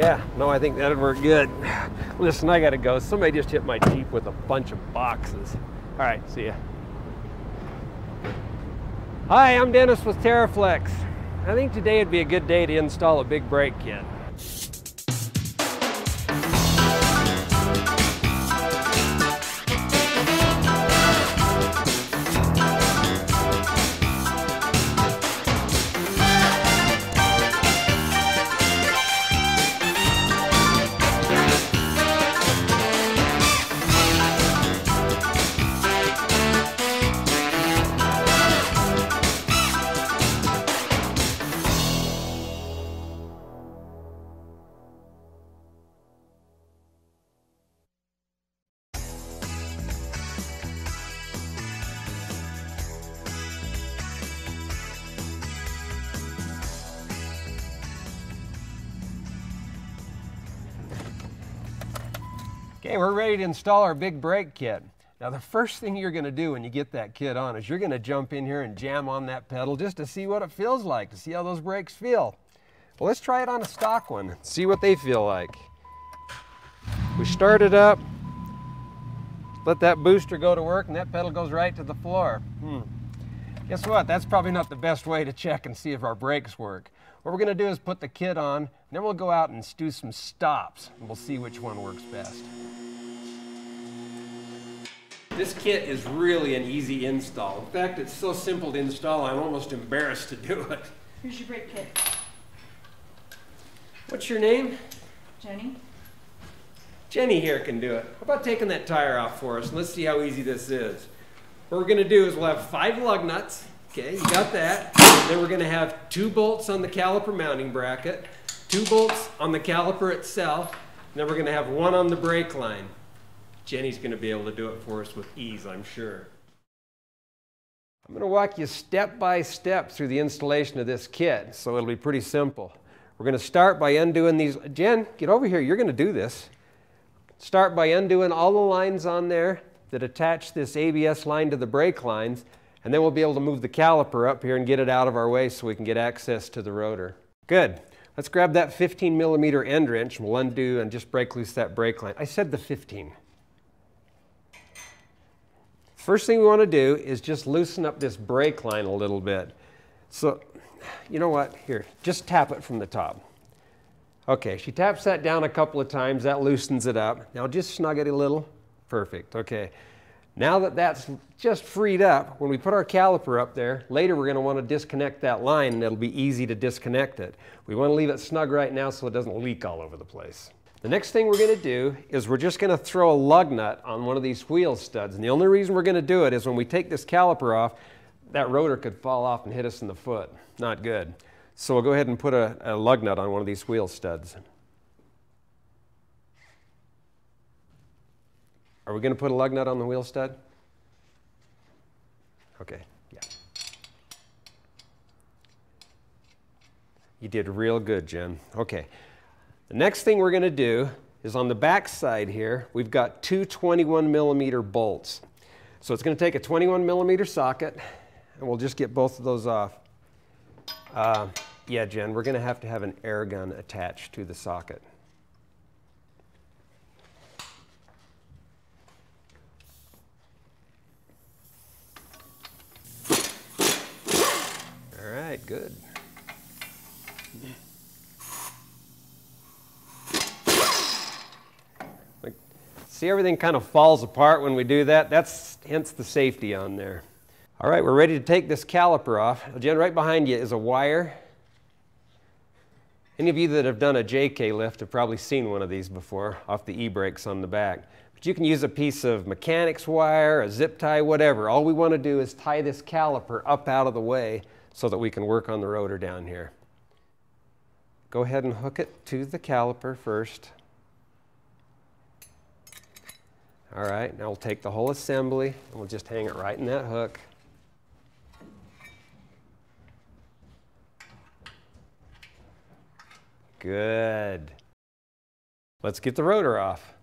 Yeah, no, I think that'd work good. Listen, I gotta go. Somebody just hit my Jeep with a bunch of boxes. All right, see ya. Hi, I'm Dennis with TeraFlex. I think today would be a good day to install a big brake kit. Okay, we're ready to install our big brake kit. Now the first thing you're going to do when you get that kit on is you're going to jump in here and jam on that pedal just to see what it feels like, to see how those brakes feel. Well, let's try it on a stock one, see what they feel like. We start it up, let that booster go to work and that pedal goes right to the floor. Hmm. Guess what? That's probably not the best way to check and see if our brakes work. What we're going to do is put the kit on, and then we'll go out and do some stops, and we'll see which one works best. This kit is really an easy install. In fact, it's so simple to install, I'm almost embarrassed to do it. Here's your brake kit. What's your name? Jenny? Jenny here can do it. How about taking that tire off for us, and let's see how easy this is. What we're going to do is we'll have five lug nuts. Okay, you got that. Then we're going to have two bolts on the caliper mounting bracket, two bolts on the caliper itself, and then we're going to have one on the brake line. Jenny's going to be able to do it for us with ease, I'm sure. I'm going to walk you step by step through the installation of this kit, so it'll be pretty simple. We're going to start by undoing these. Jen, get over here. You're going to do this. Start by undoing all the lines on there that attach this ABS line to the brake lines, and then we'll be able to move the caliper up here and get it out of our way so we can get access to the rotor. Good. Let's grab that 15 millimeter end wrench we'll undo and just break loose that brake line. I said the 15. First thing we want to do is just loosen up this brake line a little bit. So, you know what? Here, just tap it from the top. Okay, she taps that down a couple of times, that loosens it up. Now just snug it a little. Perfect, okay. Now that that's just freed up, when we put our caliper up there, later we're going to want to disconnect that line and it'll be easy to disconnect it. We want to leave it snug right now so it doesn't leak all over the place. The next thing we're going to do is we're just going to throw a lug nut on one of these wheel studs. And the only reason we're going to do it is when we take this caliper off, that rotor could fall off and hit us in the foot. Not good. So we'll go ahead and put a, a lug nut on one of these wheel studs. Are we going to put a lug nut on the wheel stud? Okay, yeah. You did real good, Jen. Okay. The next thing we're going to do is on the back side here, we've got two 21 millimeter bolts. So it's going to take a 21 millimeter socket, and we'll just get both of those off. Uh, yeah, Jen, we're going to have to have an air gun attached to the socket. All right, good. Like, see, everything kind of falls apart when we do that. That's hence the safety on there. All right, we're ready to take this caliper off. Jen, right behind you is a wire. Any of you that have done a JK lift have probably seen one of these before off the e-brakes on the back. But you can use a piece of mechanics wire, a zip tie, whatever. All we want to do is tie this caliper up out of the way so that we can work on the rotor down here. Go ahead and hook it to the caliper first. All right, now we'll take the whole assembly and we'll just hang it right in that hook. Good. Let's get the rotor off.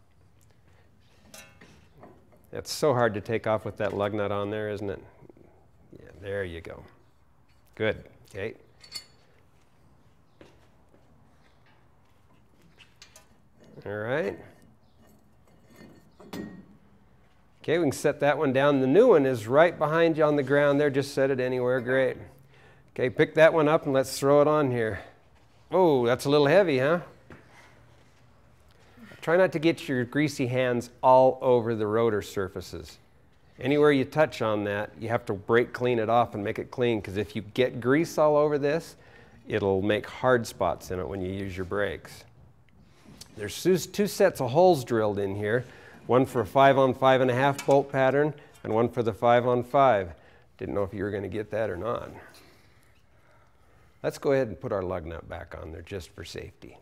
It's so hard to take off with that lug nut on there, isn't it? Yeah, there you go. Good. Okay. All right. Okay, we can set that one down. The new one is right behind you on the ground there. Just set it anywhere. Great. Okay, pick that one up and let's throw it on here. Oh, that's a little heavy, huh? Try not to get your greasy hands all over the rotor surfaces. Anywhere you touch on that, you have to brake clean it off and make it clean because if you get grease all over this, it'll make hard spots in it when you use your brakes. There's two sets of holes drilled in here one for a five on five and a half bolt pattern and one for the five on five. Didn't know if you were going to get that or not. Let's go ahead and put our lug nut back on there just for safety.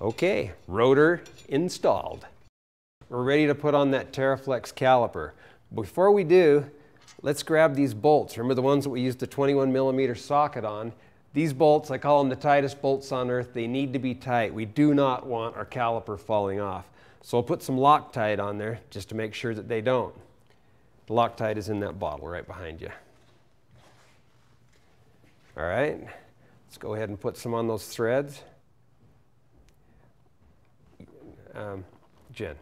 Okay, rotor installed. We're ready to put on that TeraFlex caliper. Before we do, let's grab these bolts. Remember the ones that we used the 21 millimeter socket on? These bolts, I call them the tightest bolts on earth. They need to be tight. We do not want our caliper falling off. So I'll put some Loctite on there just to make sure that they don't. The Loctite is in that bottle right behind you. All right, let's go ahead and put some on those threads. Um, Jen,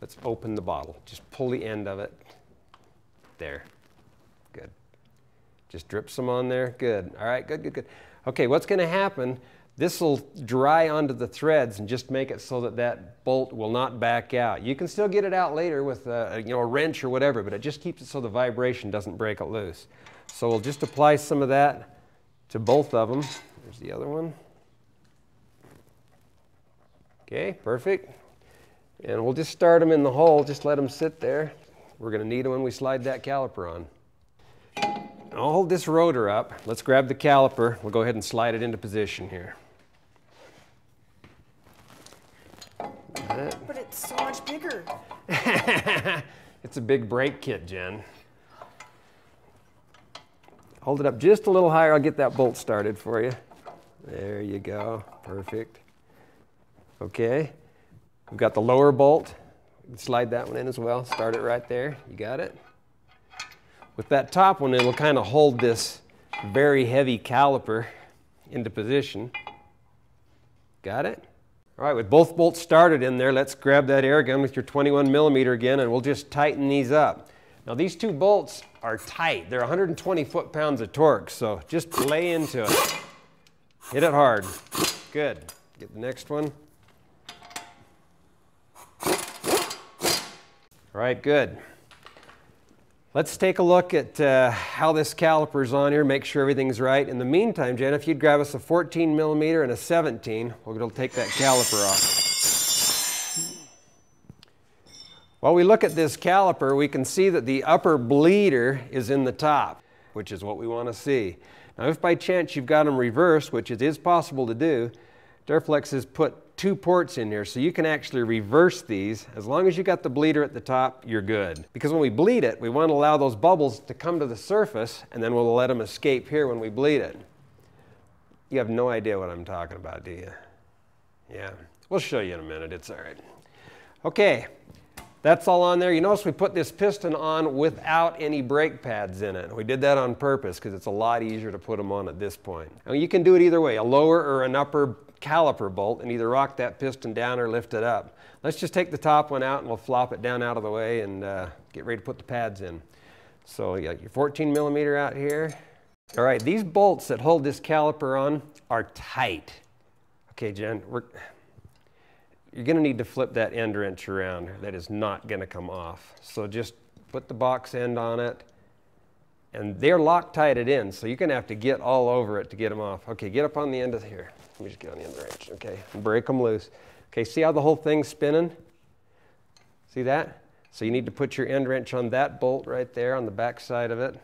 let's open the bottle. Just pull the end of it. There. Good. Just drip some on there. Good. All right, good, good, good. Okay, what's going to happen, this will dry onto the threads and just make it so that that bolt will not back out. You can still get it out later with a, you know, a wrench or whatever, but it just keeps it so the vibration doesn't break it loose. So we'll just apply some of that to both of them. There's the other one. Okay, perfect. And we'll just start them in the hole, just let them sit there. We're going to need them when we slide that caliper on. I'll hold this rotor up. Let's grab the caliper. We'll go ahead and slide it into position here. But it's so much bigger. it's a big brake kit, Jen. Hold it up just a little higher. I'll get that bolt started for you. There you go. Perfect. Okay. We've got the lower bolt. Slide that one in as well. Start it right there. You got it? With that top one, it'll kind of hold this very heavy caliper into position. Got it? All right, with both bolts started in there, let's grab that air gun with your 21 millimeter again and we'll just tighten these up. Now these two bolts are tight. They're 120 foot-pounds of torque, so just lay into it. Hit it hard. Good. Get the next one. All right, good. Let's take a look at uh, how this caliper's on here, make sure everything's right. In the meantime, Jen, if you'd grab us a 14 millimeter and a 17, we'll take that caliper off. While we look at this caliper, we can see that the upper bleeder is in the top, which is what we want to see. Now, if by chance you've got them reversed, which it is possible to do, TeraFlex has put two ports in here, so you can actually reverse these. As long as you got the bleeder at the top, you're good. Because when we bleed it, we want to allow those bubbles to come to the surface, and then we'll let them escape here when we bleed it. You have no idea what I'm talking about, do you? Yeah, we'll show you in a minute, it's all right. Okay, that's all on there. You notice we put this piston on without any brake pads in it. We did that on purpose because it's a lot easier to put them on at this point. Now you can do it either way, a lower or an upper caliper bolt and either rock that piston down or lift it up. Let's just take the top one out and we'll flop it down out of the way and uh, get ready to put the pads in. So you got your 14 millimeter out here. All right, these bolts that hold this caliper on are tight. Okay, Jen, you're gonna need to flip that end wrench around. That is not gonna come off. So just put the box end on it and they're Loctited in, so you're gonna have to get all over it to get them off. Okay, get up on the end of here. Let me just get on the the wrench, okay? Break them loose. Okay, see how the whole thing's spinning? See that? So you need to put your end wrench on that bolt right there on the back side of it.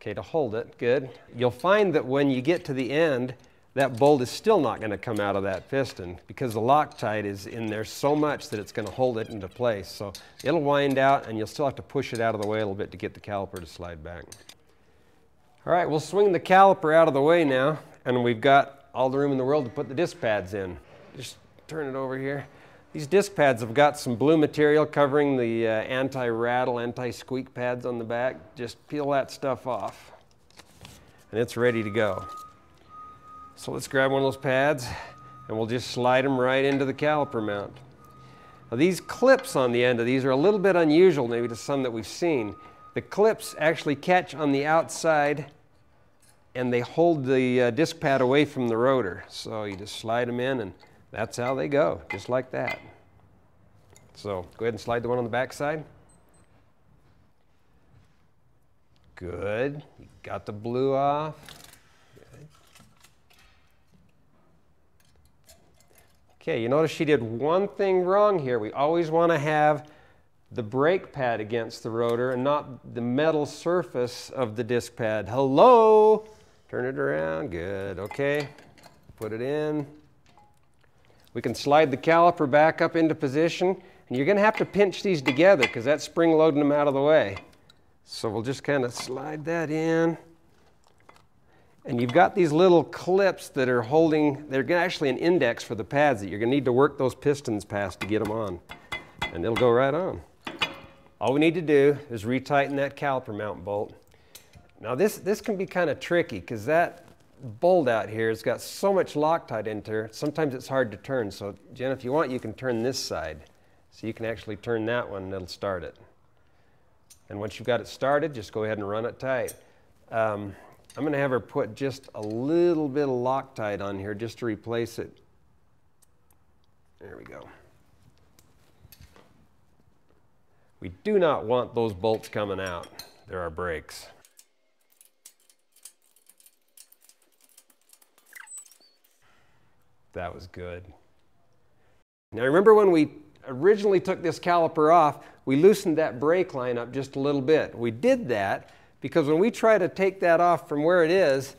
Okay, to hold it, good. You'll find that when you get to the end, that bolt is still not going to come out of that piston because the Loctite is in there so much that it's going to hold it into place. So it'll wind out and you'll still have to push it out of the way a little bit to get the caliper to slide back. All right, we'll swing the caliper out of the way now and we've got all the room in the world to put the disc pads in. Just turn it over here. These disc pads have got some blue material covering the uh, anti-rattle, anti-squeak pads on the back. Just peel that stuff off and it's ready to go. So let's grab one of those pads and we'll just slide them right into the caliper mount. Now these clips on the end of these are a little bit unusual maybe to some that we've seen. The clips actually catch on the outside and they hold the uh, disc pad away from the rotor. So you just slide them in and that's how they go, just like that. So go ahead and slide the one on the back side. Good. You got the blue off. Okay, you notice she did one thing wrong here. We always want to have the brake pad against the rotor and not the metal surface of the disc pad. Hello? Turn it around. Good. Okay. Put it in. We can slide the caliper back up into position. And you're going to have to pinch these together because that's spring loading them out of the way. So we'll just kind of slide that in. And you've got these little clips that are holding, they're actually an index for the pads that you're going to need to work those pistons past to get them on. And it'll go right on. All we need to do is retighten that caliper mount bolt. Now this, this can be kind of tricky because that bolt out here has got so much Loctite into it, sometimes it's hard to turn. So Jen, if you want, you can turn this side. So you can actually turn that one and it'll start it. And once you've got it started, just go ahead and run it tight. Um, I'm going to have her put just a little bit of Loctite on here just to replace it. There we go. We do not want those bolts coming out. There are brakes. That was good. Now remember when we originally took this caliper off, we loosened that brake line up just a little bit. We did that because when we try to take that off from where it is,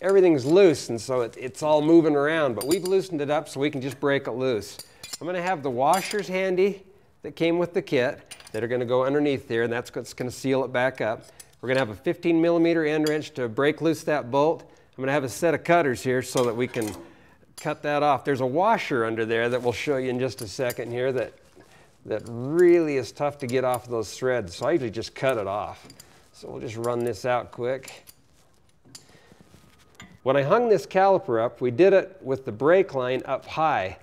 everything's loose and so it, it's all moving around, but we've loosened it up so we can just break it loose. I'm going to have the washers handy that came with the kit that are going to go underneath there and that's what's going to seal it back up. We're going to have a 15 millimeter end wrench to break loose that bolt. I'm going to have a set of cutters here so that we can cut that off. There's a washer under there that we'll show you in just a second here that, that really is tough to get off those threads. So I usually just cut it off. So we'll just run this out quick. When I hung this caliper up, we did it with the brake line up high.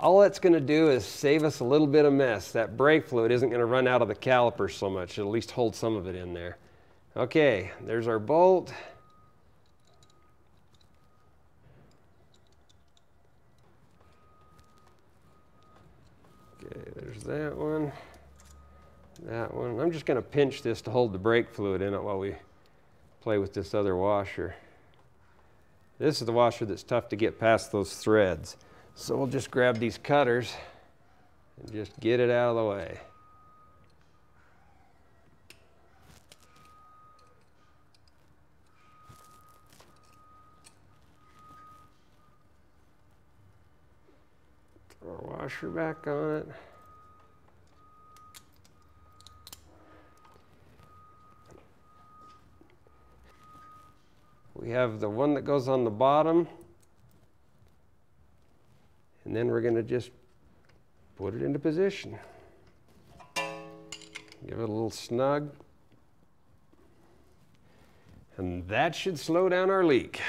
All that's going to do is save us a little bit of mess. That brake fluid isn't going to run out of the caliper so much. It'll at least hold some of it in there. Okay, there's our bolt. Okay, there's that one, that one. I'm just going to pinch this to hold the brake fluid in it while we play with this other washer. This is the washer that's tough to get past those threads. So we'll just grab these cutters and just get it out of the way. Throw our washer back on it. We have the one that goes on the bottom. And then we're going to just put it into position. Give it a little snug. And that should slow down our leak.